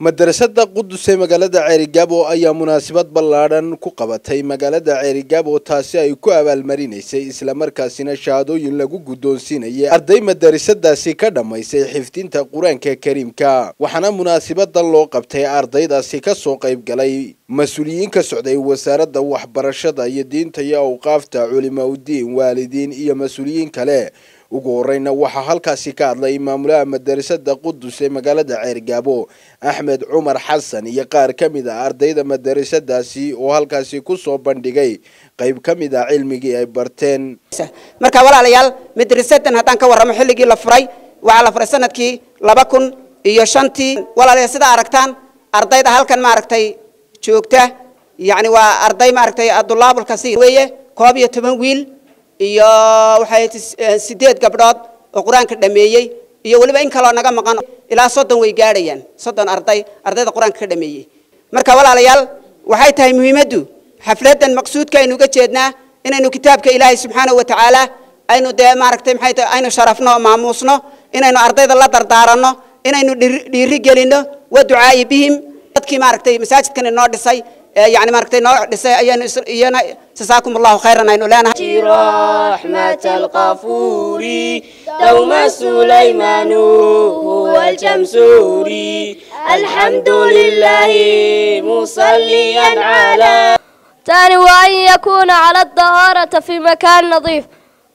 madarasada qudus ee magaalada ceerigaabo ayaa munaasabad ballaadhan ku qabatay. Magaalada ceerigaabo taasi ay ku abaalmarinaysay islamarkaasina shahaadooyin lagu guddoonsiinayay. Arday madarasadaasi ka dhammaysay xifdinta qur'aanka kariimka. Waxaana munaasabadan loo qabtay ardaydaasi ka soo qayb galay. Mas'uuliyiin ka socday wasaaradda waxbarashada iyo diinta iyo awqaafta culimaudiin waalidiin iyo mas'uuliyiin kale ugu horeyna waxaa halkaasi ka hadlay maamulaha madarasada qudus ee magaalada ceergaabo. Axmed cumar xasan iyo qaar ka mid a ardayda madarasadaasi oo halkaasi ku soo bandhigay. Qayb ka mid a cilmigii ay barteen. Marka walaalayaal madrasadan haddaan ka warramo xilligii la furay waxaa la furay sannadkii laba kun iyo shantii walaalayaal sidaa aragtaan ardayda halkan maaragtay joogta? Yacni waa arday maaragtay abdullaabulkasiir weeye koob iyo toban wiil iyo waxay sideed gabdhood oo qur-aanka dhameeyey iyo weliba in kaloo naga maqan ilaa soddon way gaadhayaan soddon arday ardayda qur-aanka ka dhameeyey marka walaalayaal waxay tahay muhiimaddu xafladan maqsuudka aynu uga jeednaa inaynu kitaabka ilaahay subxaanahu wa tacaala aynu dee maaragtay maxay tahay aynu sharafno oo maamuusno inaynu ardayda la dardaaranno inaynu dhiiri gelinno wa ducaa'i bihim dadkii maaragtay masaajidkan inoo dhisay يعني مركتي نوع دسي أيان يانا جزاكم الله خيرا إنه لنا رحمة الغفور دوم سليمان هو الجمسوري الحمد لله مصليا على ثاني وأن يكون على الطهارة في مكان نظيف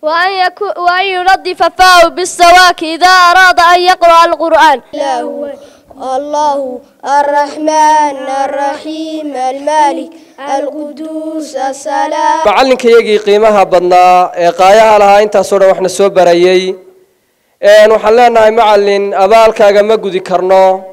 وأن, يكون وأن ينظف فاه بالسواك إذا أراد أن يقرأ القرآن. الله الرحمن الرحيم المالك القدوس السلام. معلنك يجي قيمها بدنا إيه، قايها لها انت صورة وإحنا سو برايي waxaan leenahay macallin abaalkaaga ma gudi karno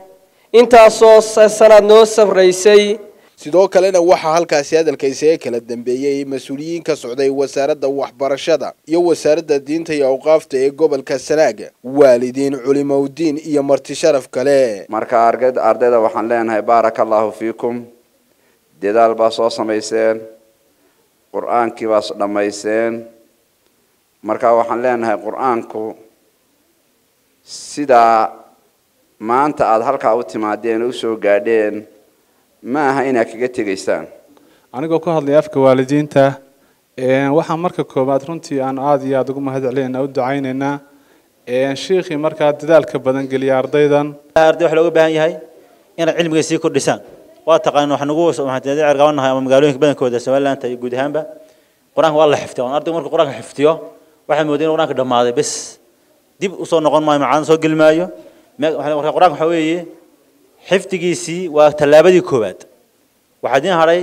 intaasoo sanad noo sabraysay sidoo kalena waxaa halkaasi hadalka isaga kala dambeeyey mas'uuliyiin ka socday wasaaradda waxbarashada iyo wasaaradda diinta iyo awqaafta ee gobolka sanaaga waalidiin culimaudiin iyo marti sharaf kale. Marka ardayda waxaan leenahay baaraka allahu fiikum. Dadaal baa soo samayseen. Qur'aankii baa dhammayseen. Marka waxaan leenahay qur'aanku sidaa maanta aada halkaa u timaadeen u soo gaadheen ma aha inaad kaga tegaysaan anigoo ku hadlaya afka waalidiinta waxaan marka koowaad runtii aan aada iyo aada ugu mahad celinayna u ducaynaynaa shiikhii markaa dadaalka badan geliya ardaydan arday waxa looga baahan yahay inay cilmiga sii kordhisaan waa taqaan wax nagu cergabanahay ama magaalooyinka badankooda somaliland iyo guud ahaanba qur-aanka waa la xiftiya ardaygu markuu qur-aanka xiftiyo waxay moodeen in qur-aanka dhammaaday bes dib usoo noqon maayo macaan soo geli maayo marka qur-aanka waxa weeye xifdigiisii waa tallaabadii koowaad. Waxaa idin hadhay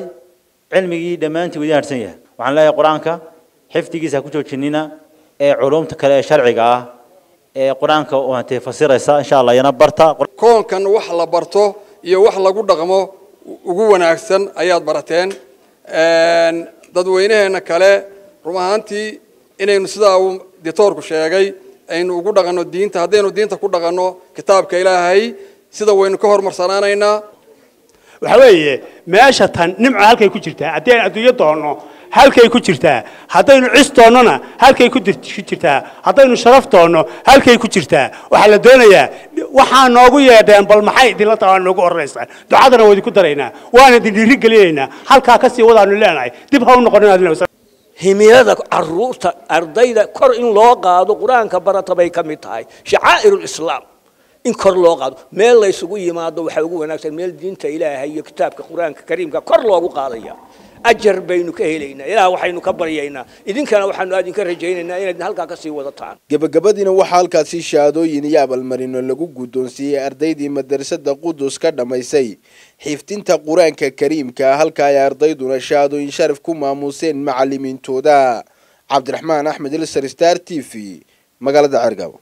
cilmigii dhammaantii wadiin hadhsan yahay. Waxaan leeyahay qur'aanka xifdigiisa ha ku joojinina ee culumta kale ee sharciga ah ee qur'aanka waantee fasiraysa insha allah iyana barta. Koonkan wax la barto iyo wax lagu dhaqmo ugu wanaagsan ayaad barateen. Dadweynaheena kale run ahaantii inaynu sidaa uu ditoorku sheegay aynu ugu dhaqanno diinta haddaynu diinta ku dhaqanno kitaabka ilaahay sida waynu ka horumarsanaanaynaa waxa weeye meesha tan nimco halkay ku jirtaa haddii aynu adduunyo doonno halkay ku jirtaa haddaynu cis doonnona halkay ku jirtaa haddaynu sharaf doonno halkay ku jirtaa waxaa la doonayaa waxaa noogu yeedheen bal maxay idinla tahay noogu horraysaan ducadana waa idinku daraynaa waana idin dhiiri gelinaynaa halkaa kasii wadaanu leenahay dib ha u noqonin himilada caruurta ardayda kor in loo qaado qur-aanka barata bay ka mid tahay shacaa'irulislaam in kor loo qaado meel la isugu yimaado waxaa ugu wanaagsan meel diinta ilaahay iyo kitaabka qur'aanka kariimka kor loogu qaadaya. Ajar baynu ka helaynaa ilaah waxaynu ka baryaynaa. Idinkana waxaanu aadinka rajaynaynaa inaad halkaa ka sii wadataan. Gebagabadiina waxaa halkaasi shahaadooyin iyo abaalmarino lagu guddoonsiiyey ardaydii madarasada qudus ka dhammaysay xifdinta qur'aanka kariimka halka ay ardayduna shahaadooyin sharaf ku maamuuseen macalimiintooda. Cabdiraxmaan axmed ilsar star t v magaalada ceergaabo